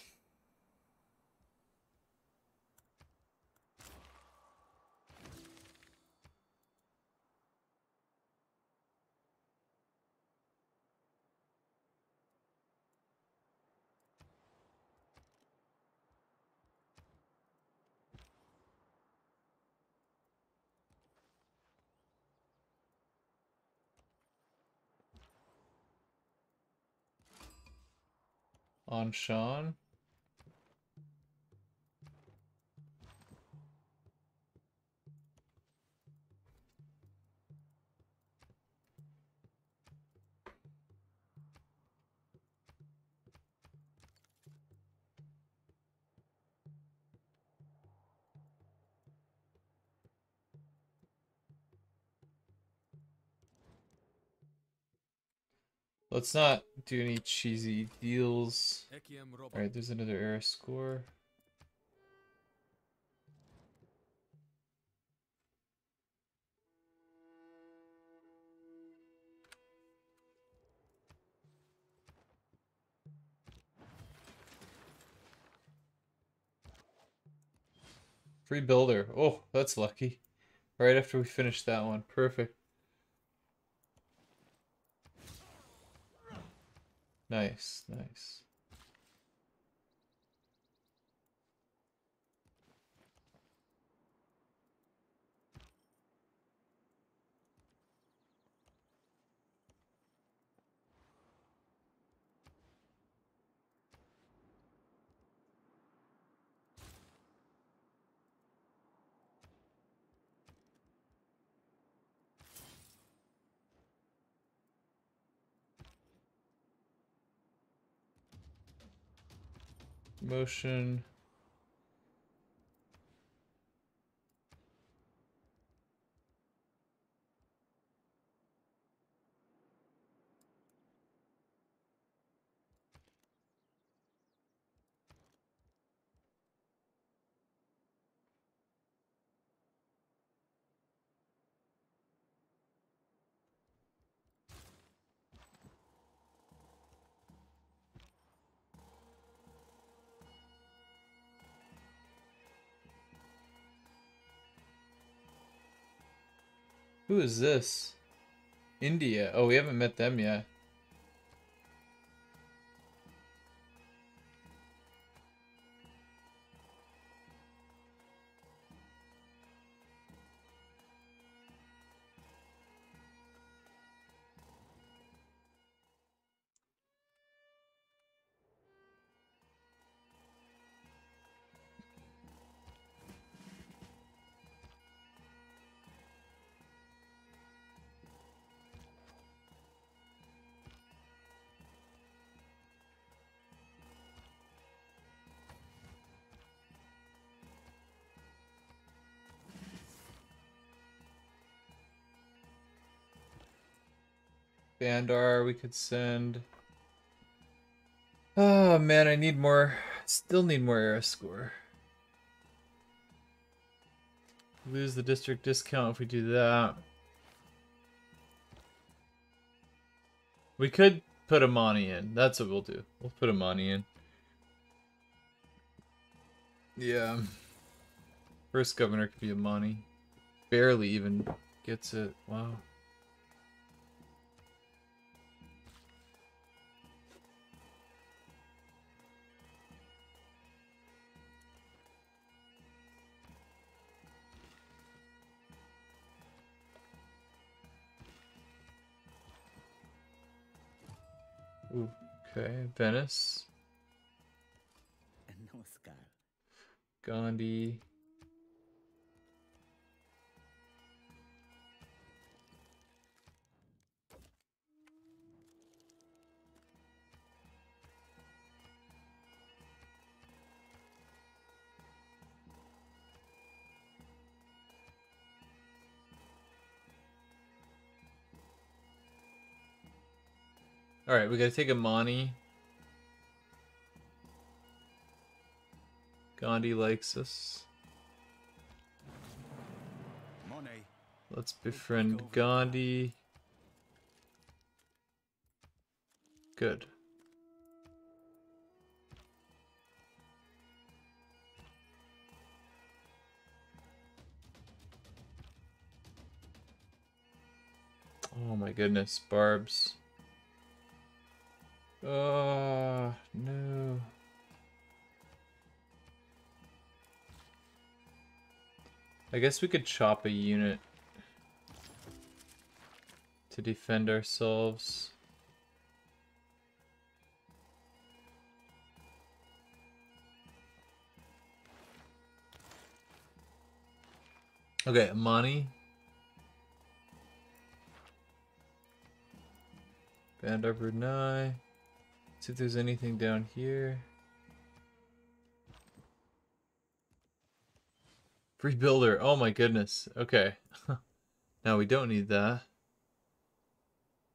On Sean. Let's not do any cheesy deals. Alright, there's another era score. Free builder. Oh, that's lucky. Right after we finish that one. Perfect. Nice, nice. Motion. Who is this? India. Oh, we haven't met them yet. Bandar we could send. Oh man, I need more. Still need more era score. Lose the district discount if we do that. We could put Amani in. That's what we'll do. We'll put Amani in. Yeah. First governor could be Amani. Barely even gets it. Wow. Okay, Venice. Gandhi. All right, we gotta take Amani. Gandhi likes us. Let's befriend Gandhi. Good. Oh my goodness, Barbs. Oh, no. I guess we could chop a unit to defend ourselves. Okay, Amani. Bandar Brunei. See if there's anything down here. Free builder. Oh my goodness. Okay. now we don't need that.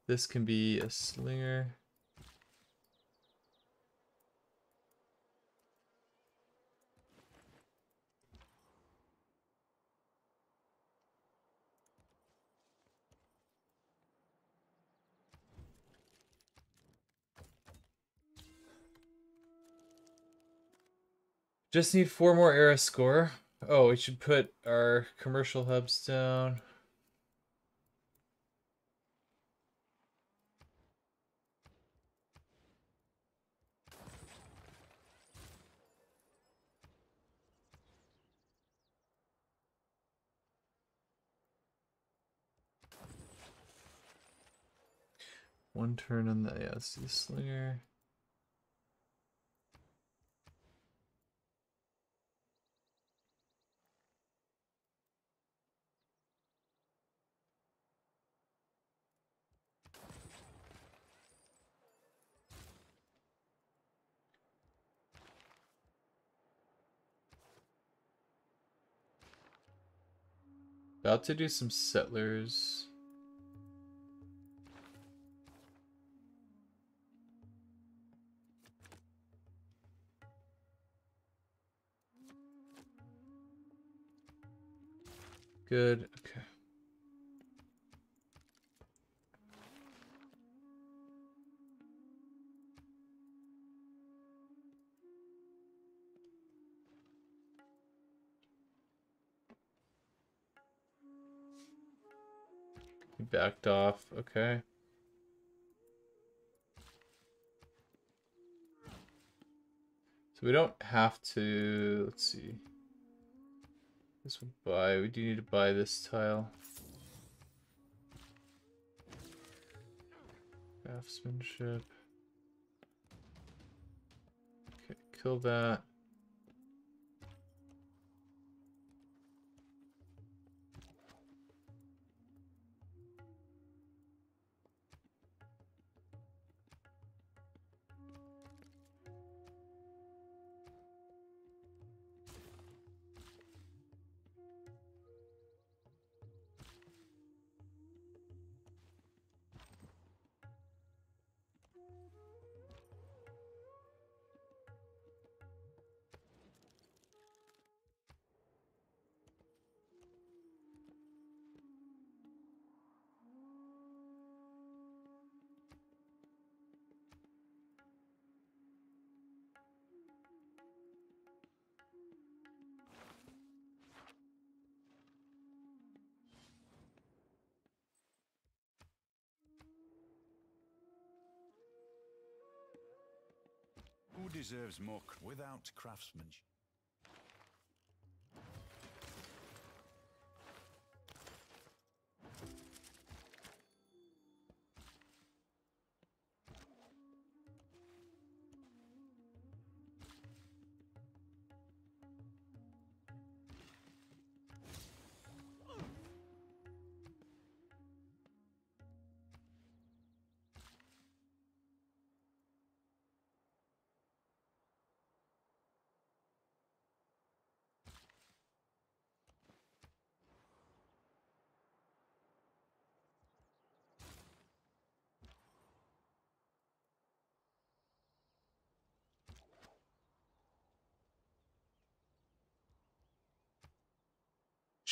This can be a slinger. Just need four more era score. Oh, we should put our commercial hubs down. One turn on the yeah, slinger. About to do some settlers. Good. Okay. Backed off. Okay. So we don't have to. Let's see. This would buy. We do need to buy this tile. Craftsmanship. Okay, kill that. Who deserves more without craftsmanship?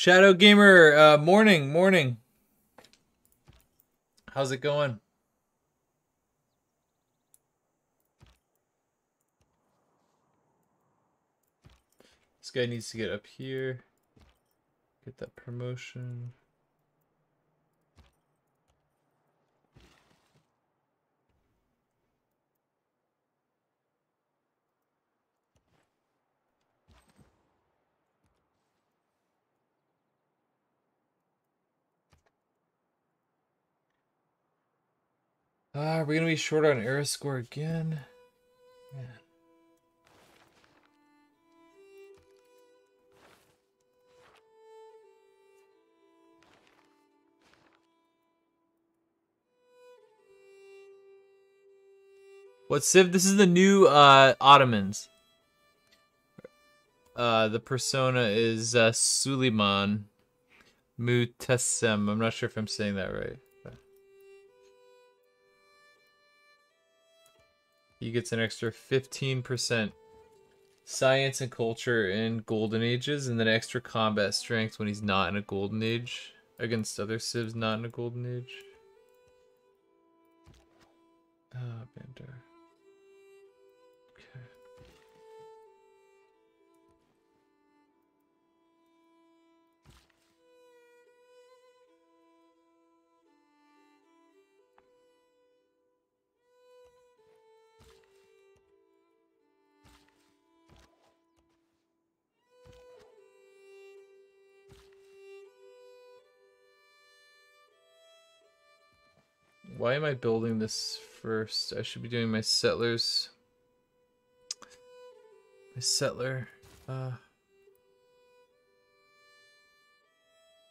Shadow Gamer, uh, morning, morning. How's it going? This guy needs to get up here. Get that promotion. Ah, are we gonna be short on era score again? Yeah. What Civ? This is the new uh Ottomans. Uh the persona is uh Suleiman Muhtesem. I'm not sure if I'm saying that right. He gets an extra 15% science and culture in golden ages and then extra combat strength when he's not in a golden age against other civs not in a golden age. Ah, Bandar. Why am I building this first? I should be doing my settlers. My settler. Uh,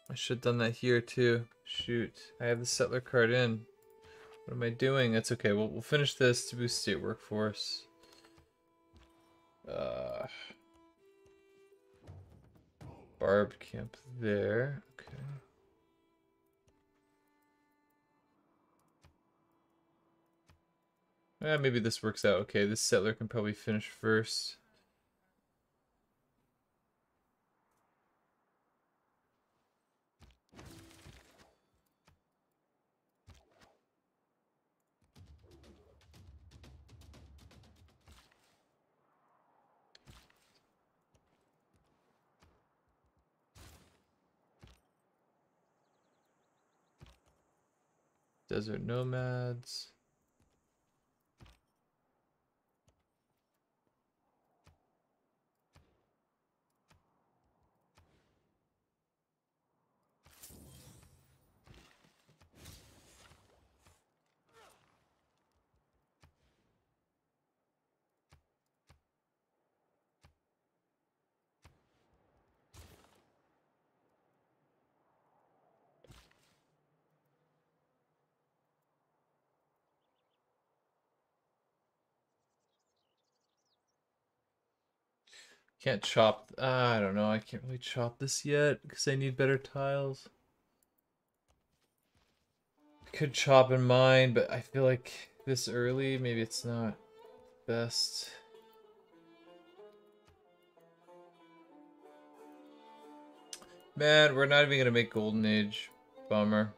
I should have done that here too. Shoot. I have the settler card in. What am I doing? That's okay. We'll, we'll finish this to boost state workforce. Uh, barbed camp there. Eh, maybe this works out okay. This settler can probably finish first. Desert nomads. Can't chop. Uh, I don't know. I can't really chop this yet because I need better tiles. I could chop in mine, but I feel like this early, maybe it's not best. Man, we're not even gonna make Golden Age. Bummer.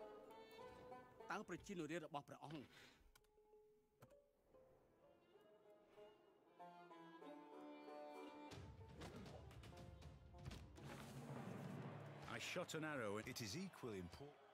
Shot an arrow. It is equally important.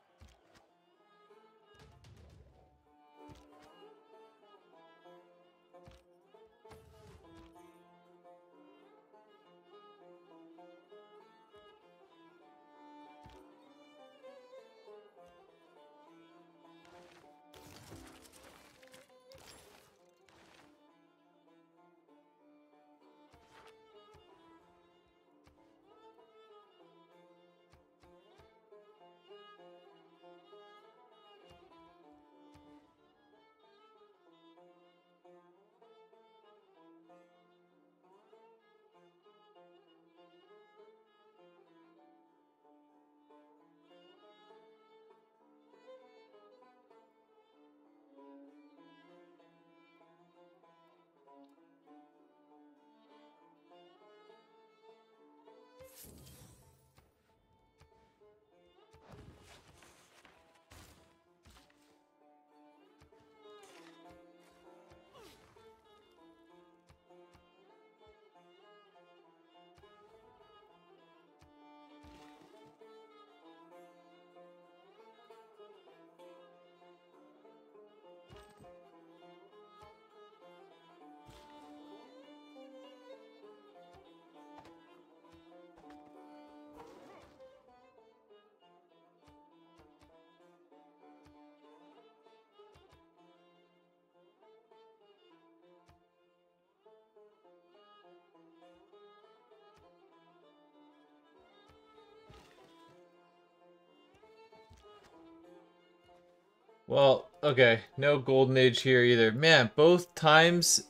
Well, okay, no golden age here either. Man, both times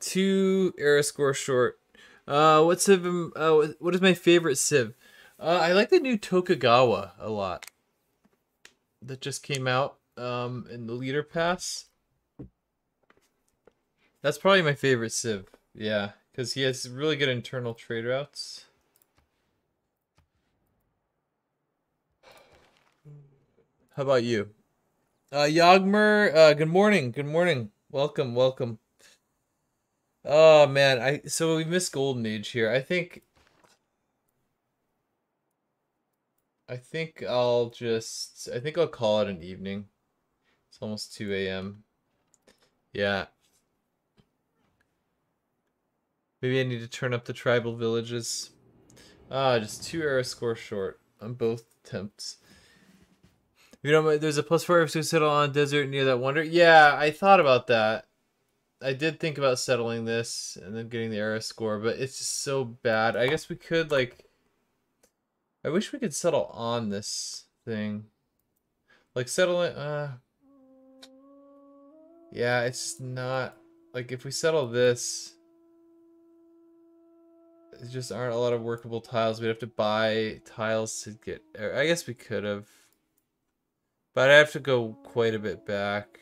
two era score short. Uh, what civ? Uh, what is my favorite civ? Uh, I like the new Tokugawa a lot. That just came out um in the leader pass. That's probably my favorite civ. Yeah, because he has really good internal trade routes. How about you? Uh, Yagmer, uh, good morning. Good morning. Welcome, welcome. Oh man, I so we missed Golden Age here. I think I think I'll just I think I'll call it an evening. It's almost 2 a.m. Yeah. Maybe I need to turn up the tribal villages. Ah, just two era score short on both attempts. You know, there's a plus four if we settle on a desert near that wonder. Yeah, I thought about that. I did think about settling this and then getting the era score, but it's just so bad. I guess we could like. I wish we could settle on this thing. Like settle it. Uh. Yeah, it's not like if we settle this. There just aren't a lot of workable tiles. We'd have to buy tiles to get. I guess we could have. But I have to go quite a bit back.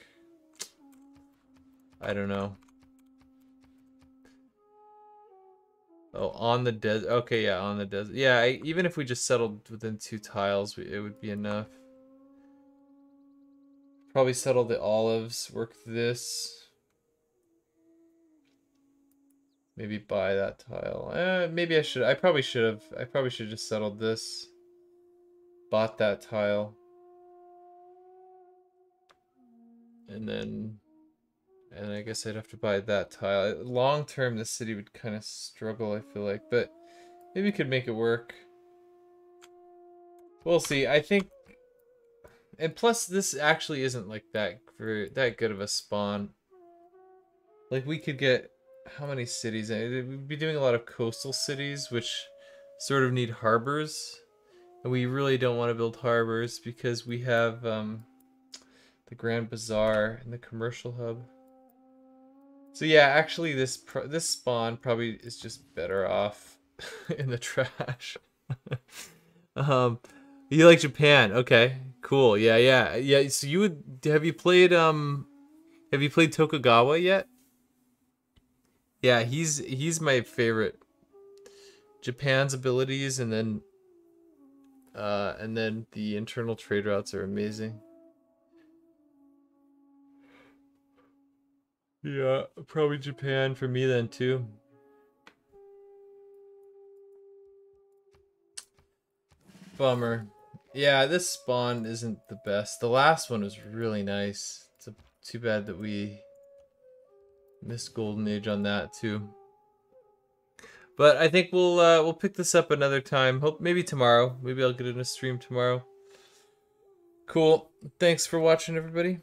I don't know. Oh, on the desert. Okay, yeah, on the desert. Yeah, I, even if we just settled within two tiles, we, it would be enough. Probably settle the olives, work this. Maybe buy that tile. Eh, maybe I should. I probably should have. I probably should have just settled this. Bought that tile. And then and I guess I'd have to buy that tile. Long term, the city would kind of struggle, I feel like, but maybe we could make it work. We'll see. I think, and plus, this actually isn't like that that good of a spawn. Like we could get how many cities? We'd be doing a lot of coastal cities, which sort of need harbors, and we really don't want to build harbors because we have um, the Grand Bazaar and the commercial hub. So yeah, actually, this this spawn probably is just better off in the trash. um, you like Japan? Okay, cool. Yeah, yeah, yeah. So you would have you played um, have you played Tokugawa yet? Yeah, he's he's my favorite. Japan's abilities and then uh and then the internal trade routes are amazing. Yeah, probably Japan for me then too. Bummer. Yeah, this spawn isn't the best. The last one was really nice. It's a, too bad that we missed Golden Age on that too. But I think we'll uh, we'll pick this up another time. Hope maybe tomorrow. Maybe I'll get in a stream tomorrow. Cool. Thanks for watching, everybody.